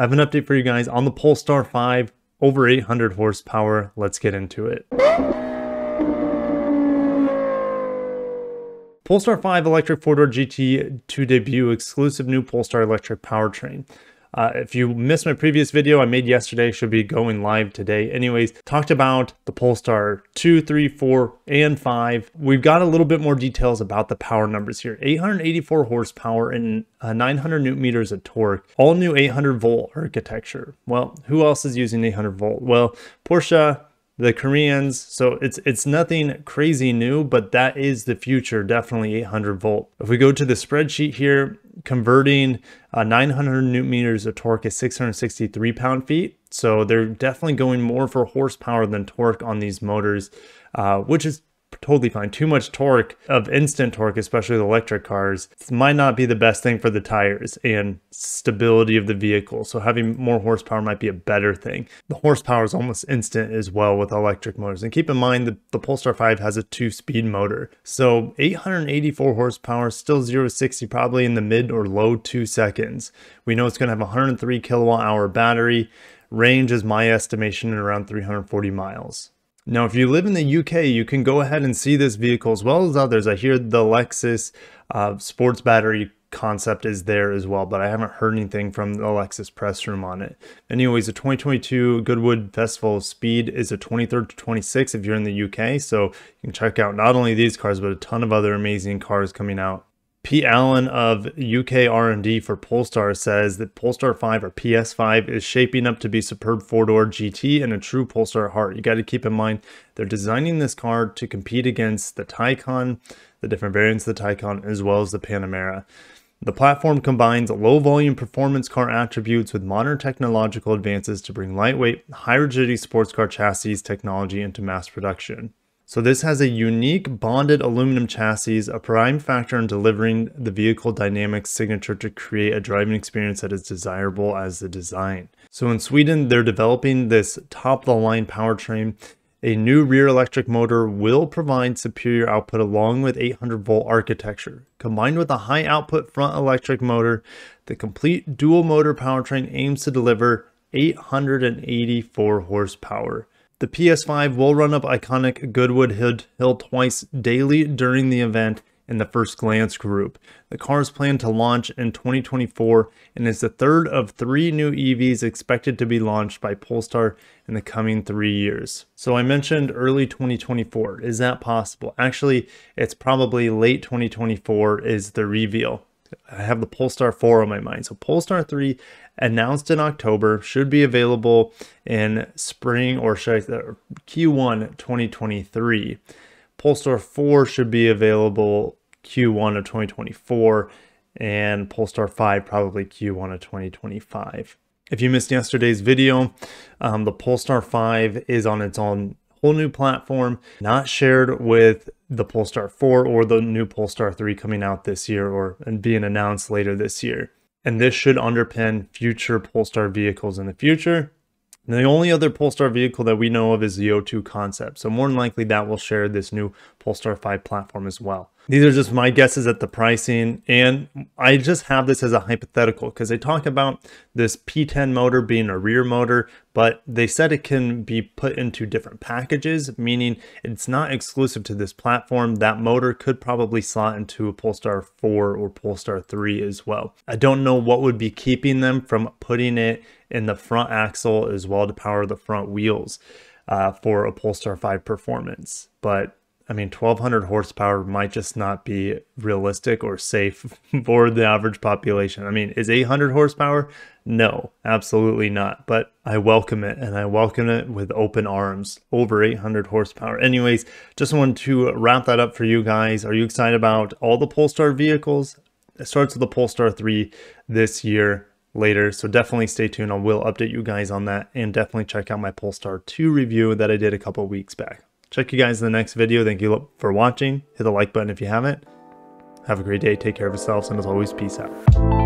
I have an update for you guys on the Polestar 5, over 800 horsepower. Let's get into it. Polestar 5 electric four-door GT to debut exclusive new Polestar electric powertrain. Uh, if you missed my previous video I made yesterday, should be going live today. Anyways, talked about the Polestar 2, 3, 4, and 5. We've got a little bit more details about the power numbers here. 884 horsepower and uh, 900 newton meters of torque. All new 800 volt architecture. Well, who else is using 800 volt? Well, Porsche, the Koreans. So it's it's nothing crazy new, but that is the future, definitely 800 volt. If we go to the spreadsheet here, converting uh, 900 newton meters of torque is 663 pound feet. So they're definitely going more for horsepower than torque on these motors, uh, which is totally fine. Too much torque of instant torque, especially the electric cars, might not be the best thing for the tires and stability of the vehicle. So having more horsepower might be a better thing. The horsepower is almost instant as well with electric motors. And keep in mind that the Polestar 5 has a two-speed motor. So 884 horsepower, still 0 to 60 probably in the mid or low two seconds. We know it's going to have 103 kilowatt hour battery. Range is my estimation at around 340 miles. Now, if you live in the UK, you can go ahead and see this vehicle as well as others. I hear the Lexus uh, sports battery concept is there as well, but I haven't heard anything from the Lexus press room on it. Anyways, the 2022 Goodwood Festival Speed is a 23rd to 26th if you're in the UK, so you can check out not only these cars, but a ton of other amazing cars coming out. Pete Allen of UK R&D for Polestar says that Polestar 5 or PS5 is shaping up to be superb four-door GT and a true Polestar heart. You got to keep in mind they're designing this car to compete against the Taycan, the different variants of the Taycan, as well as the Panamera. The platform combines low volume performance car attributes with modern technological advances to bring lightweight, high rigidity sports car chassis technology into mass production. So this has a unique bonded aluminum chassis, a prime factor in delivering the vehicle dynamics signature to create a driving experience that is desirable as the design. So in Sweden, they're developing this top-of-the-line powertrain. A new rear electric motor will provide superior output along with 800 volt architecture. Combined with a high output front electric motor, the complete dual motor powertrain aims to deliver 884 horsepower. The PS5 will run up iconic Goodwood Hill twice daily during the event in the first glance group. The car is planned to launch in 2024 and is the third of three new EVs expected to be launched by Polestar in the coming three years. So I mentioned early 2024. Is that possible? Actually, it's probably late 2024 is the reveal. I have the Polestar 4 on my mind. So Polestar 3 announced in October should be available in spring or should I say Q1 2023. Polestar 4 should be available Q1 of 2024 and Polestar 5 probably Q1 of 2025. If you missed yesterday's video, um, the Polestar 5 is on its own whole new platform, not shared with the Polestar 4 or the new Polestar 3 coming out this year or and being announced later this year. And this should underpin future Polestar vehicles in the future. And the only other Polestar vehicle that we know of is the O2 concept. So more than likely that will share this new Polestar 5 platform as well. These are just my guesses at the pricing. And I just have this as a hypothetical because they talk about this P10 motor being a rear motor, but they said it can be put into different packages, meaning it's not exclusive to this platform. That motor could probably slot into a Polestar 4 or Polestar 3 as well. I don't know what would be keeping them from putting it in the front axle as well to power the front wheels. Uh, for a Polestar 5 performance. But I mean, 1200 horsepower might just not be realistic or safe for the average population. I mean, is 800 horsepower? No, absolutely not. But I welcome it and I welcome it with open arms. Over 800 horsepower. Anyways, just wanted to wrap that up for you guys. Are you excited about all the Polestar vehicles? It starts with the Polestar 3 this year later. So definitely stay tuned. I will update you guys on that and definitely check out my Polestar 2 review that I did a couple weeks back. Check you guys in the next video. Thank you for watching. Hit the like button if you haven't. Have a great day. Take care of yourselves. And as always, peace out.